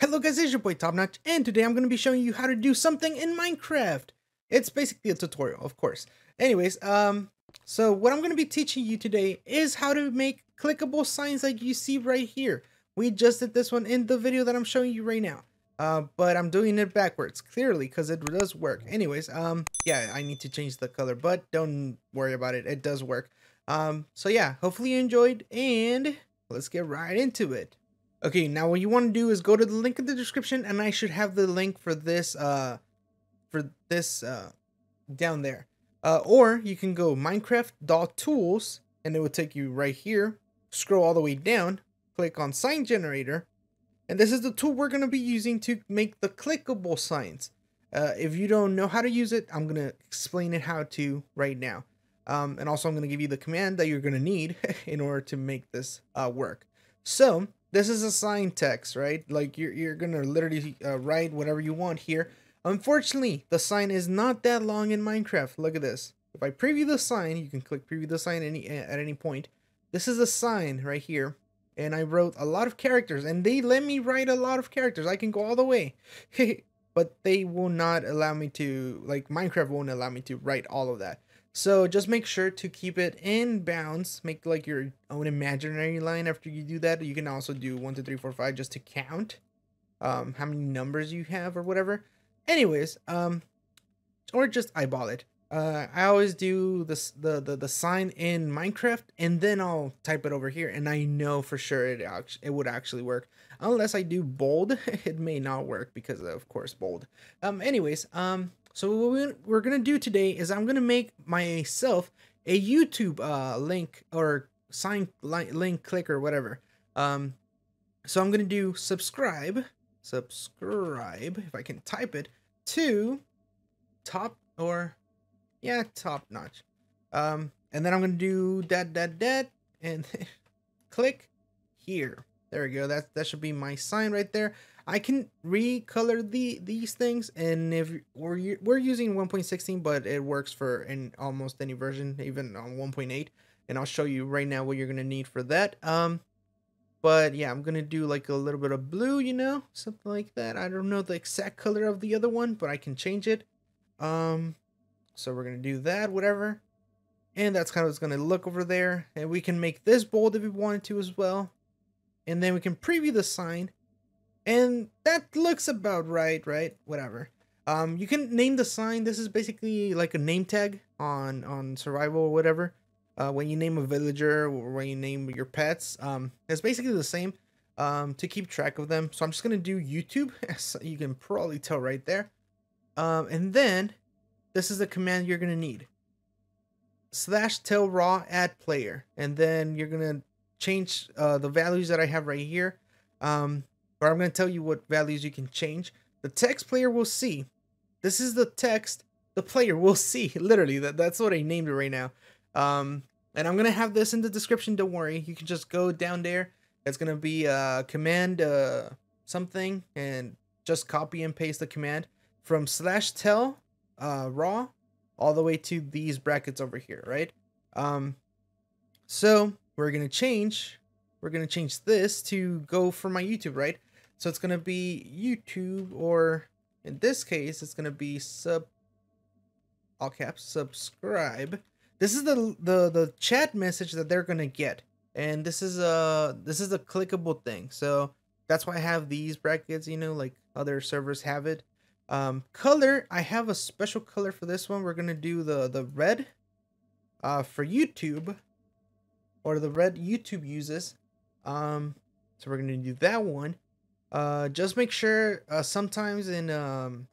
Hello guys, it's your boy Topnotch, and today I'm going to be showing you how to do something in Minecraft. It's basically a tutorial, of course. Anyways, um, so what I'm going to be teaching you today is how to make clickable signs like you see right here. We just did this one in the video that I'm showing you right now. Uh, but I'm doing it backwards, clearly, because it does work. Anyways, um, yeah, I need to change the color, but don't worry about it. It does work. Um, so yeah, hopefully you enjoyed, and let's get right into it. Okay, now what you want to do is go to the link in the description and I should have the link for this uh for this uh down there. Uh or you can go minecraft.tools and it will take you right here. Scroll all the way down, click on sign generator, and this is the tool we're going to be using to make the clickable signs. Uh, if you don't know how to use it, I'm going to explain it how to right now. Um, and also I'm going to give you the command that you're going to need in order to make this uh, work. So this is a sign text, right? Like you're, you're gonna literally uh, write whatever you want here. Unfortunately, the sign is not that long in Minecraft. Look at this. If I preview the sign, you can click preview the sign any at any point. This is a sign right here. And I wrote a lot of characters and they let me write a lot of characters. I can go all the way. but they will not allow me to, like Minecraft won't allow me to write all of that. So just make sure to keep it in bounds. Make like your own imaginary line after you do that. You can also do one, two, three, four, five just to count um, how many numbers you have or whatever. Anyways, um, or just eyeball it. Uh, I always do this the, the the sign in Minecraft and then I'll type it over here and I know for sure it it would actually work unless I do bold it may not work because of course bold um anyways um so what we're gonna do today is I'm gonna make myself a YouTube uh, link or sign link click or whatever. Um, so I'm gonna do subscribe, subscribe if I can type it to top or yeah top notch. Um, and then I'm gonna do that that that and click here. There we go. That that should be my sign right there. I can recolor the these things, and if we're we're using 1.16, but it works for in almost any version, even on 1.8. And I'll show you right now what you're gonna need for that. Um, but yeah, I'm gonna do like a little bit of blue, you know, something like that. I don't know the exact color of the other one, but I can change it. Um, so we're gonna do that, whatever. And that's kind of what's gonna look over there. And we can make this bold if we wanted to as well. And then we can preview the sign and that looks about right, right? Whatever. Um, you can name the sign. This is basically like a name tag on on survival or whatever. Uh, when you name a villager or when you name your pets, um, it's basically the same. Um, to keep track of them. So I'm just gonna do YouTube, as you can probably tell right there. Um, and then this is the command you're gonna need. Slash tellraw add player, and then you're gonna change uh, the values that I have right here. Um, but I'm going to tell you what values you can change. The text player will see. This is the text the player will see. Literally, that, that's what I named it right now. Um, and I'm going to have this in the description. Don't worry. You can just go down there. It's going to be uh, command uh, something and just copy and paste the command from slash tell uh, raw all the way to these brackets over here, right? Um, so we're going to change, we're going to change this to go for my YouTube, right? So it's going to be YouTube or in this case, it's going to be sub all caps subscribe. This is the the the chat message that they're going to get. And this is a this is a clickable thing. So that's why I have these brackets, you know, like other servers have it. Um, color, I have a special color for this one. We're going to do the the red uh for YouTube or the red YouTube uses. Um so we're going to do that one. Uh, just make sure uh, sometimes in um,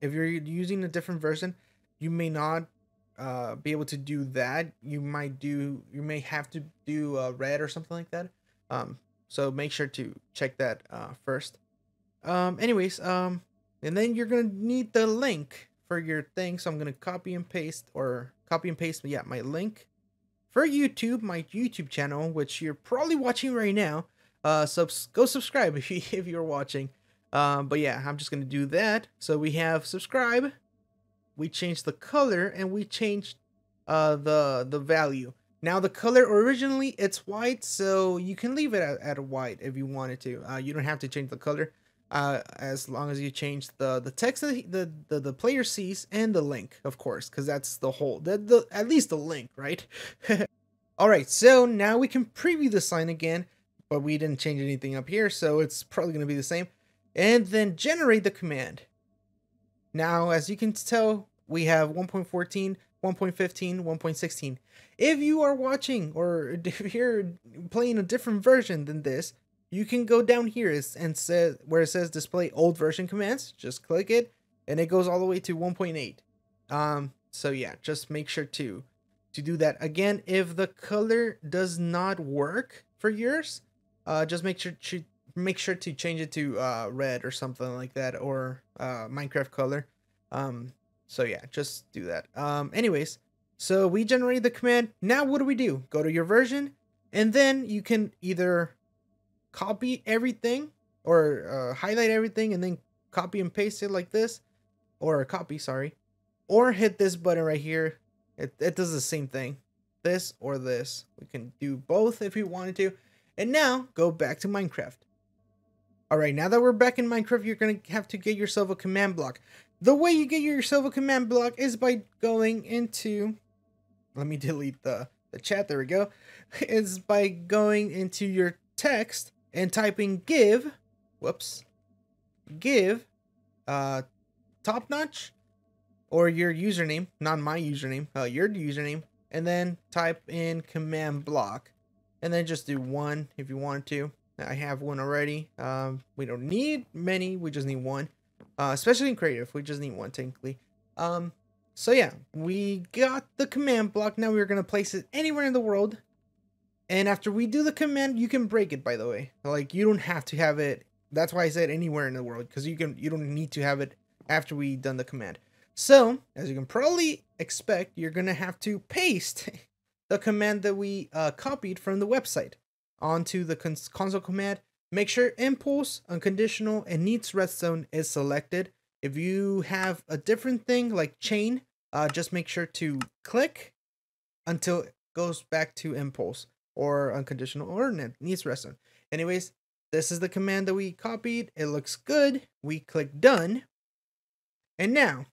if you're using a different version, you may not uh, be able to do that. You might do you may have to do uh, red or something like that. Um, so make sure to check that uh, first. Um, anyways, um, and then you're gonna need the link for your thing. So I'm gonna copy and paste or copy and paste. Yeah, my link for YouTube, my YouTube channel, which you're probably watching right now uh, subs go subscribe if you if you're watching. Um, but yeah, I'm just gonna do that. So we have subscribe. We changed the color and we changed uh the the value. Now the color originally it's white, so you can leave it at, at white if you wanted to. Uh, you don't have to change the color. uh, as long as you change the the text that the, the the player sees and the link, of course, because that's the whole the, the at least the link, right? All right, so now we can preview the sign again, but we didn't change anything up here, so it's probably going to be the same. And then generate the command. Now, as you can tell, we have 1.14, 1.15, 1.16. If you are watching or if you're playing a different version than this, you can go down here and says where it says display old version commands. Just click it, and it goes all the way to 1.8. Um, so yeah, just make sure to to do that. Again, if the color does not work for yours, uh, just make sure to make sure to change it to uh, red or something like that, or uh, Minecraft color. Um, so yeah, just do that. Um, anyways, so we generated the command. Now what do we do? Go to your version, and then you can either copy everything or uh, highlight everything and then copy and paste it like this, or copy, sorry, or hit this button right here. It, it does the same thing. This or this. We can do both if we wanted to. And now go back to Minecraft. Alright, now that we're back in Minecraft, you're going to have to get yourself a command block. The way you get yourself a command block is by going into... Let me delete the, the chat, there we go. Is by going into your text and typing give, whoops, give, uh, top notch, or your username, not my username, uh, your username, and then type in command block, and then just do one if you wanted to. I have one already. Um, we don't need many, we just need one. Uh, especially in creative, we just need one technically. Um, so yeah, we got the command block. Now we're gonna place it anywhere in the world and after we do the command, you can break it, by the way. Like, you don't have to have it. That's why I said anywhere in the world, because you can you don't need to have it after we done the command. So, as you can probably expect, you're going to have to paste the command that we uh, copied from the website onto the cons console command. Make sure impulse, unconditional, and needs redstone is selected. If you have a different thing like chain, uh, just make sure to click until it goes back to impulse or unconditional or needs redstone. Anyways, this is the command that we copied. It looks good. We click done. And now,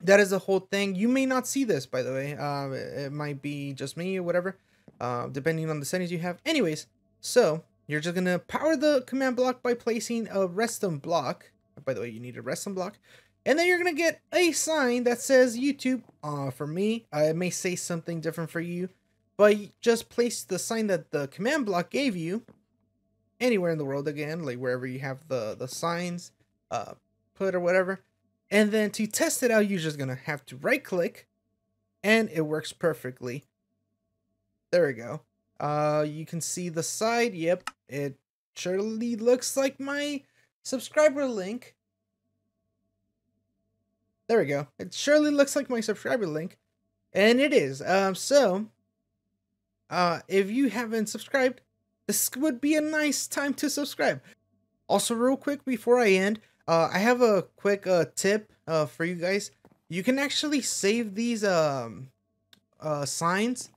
that is the whole thing. You may not see this, by the way. Uh, it might be just me or whatever, uh, depending on the settings you have. Anyways, so you're just to power the command block by placing a redstone block. By the way, you need a redstone block. And then you're to get a sign that says YouTube. Uh, for me, uh, it may say something different for you. But just place the sign that the command block gave you anywhere in the world again, like wherever you have the, the signs uh, put or whatever. And then to test it out, you're just to have to right click and it works perfectly. There we go. Uh, you can see the side. Yep, it surely looks like my subscriber link. There we go. It surely looks like my subscriber link. And it is. Um, so uh, if you haven't subscribed, this would be a nice time to subscribe. Also, real quick before I end, uh, I have a quick uh, tip uh, for you guys. You can actually save these um, uh, signs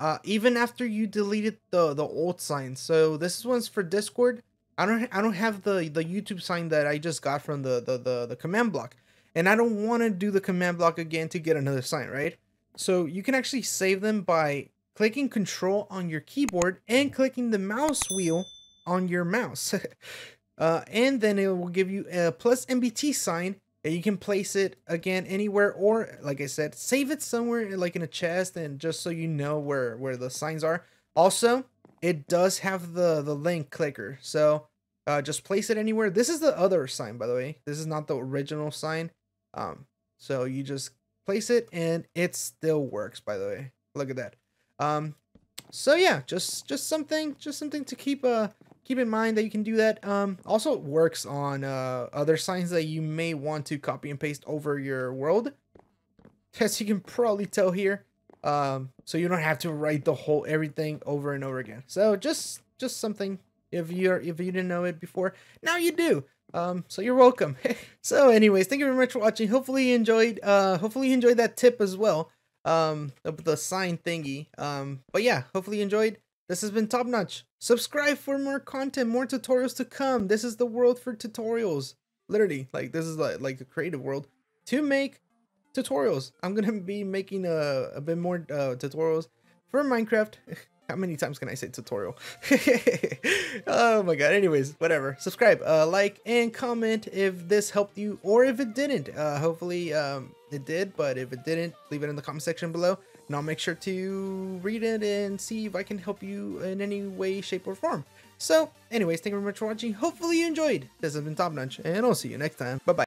uh, even after you deleted the the old signs. So this is one's for Discord. I don't I don't have the the YouTube sign that I just got from the the the, the command block, and I don't want to do the command block again to get another sign, right? So you can actually save them by clicking control on your keyboard and clicking the mouse wheel on your mouse. uh, and then it will give you a plus NBT sign and you can place it again anywhere or like I said, save it somewhere like in a chest and just so you know where, where the signs are. Also, it does have the, the link clicker. So uh, just place it anywhere. This is the other sign, by the way. This is not the original sign. Um, so you just place it and it still works, by the way. Look at that. Um, so yeah, just just something just something to keep uh keep in mind that you can do that. Um, also it works on uh other signs that you may want to copy and paste over your world. As you can probably tell here. Um, so you don't have to write the whole everything over and over again. So just just something if you're if you didn't know it before, now you do. Um, so you're welcome. so anyways, thank you very much for watching. Hopefully you enjoyed uh hopefully you enjoyed that tip as well um the, the sign thingy um but yeah hopefully you enjoyed This has been Top Notch. Subscribe for more content, more tutorials to come. This is the world for tutorials. Literally, like this is like, like the creative world to make tutorials. I'm gonna be making a, a bit more uh, tutorials for Minecraft. How many times can I say tutorial? oh my god. Anyways, whatever. Subscribe, uh, like, and comment if this helped you or if it didn't. Uh, hopefully um, it did, but if it didn't, leave it in the comment section below. I'll make sure to read it and see if I can help you in any way, shape, or form. So, anyways, thank you very much for watching. Hopefully you enjoyed. This has been Top Notch, and I'll see you next time. Bye-bye.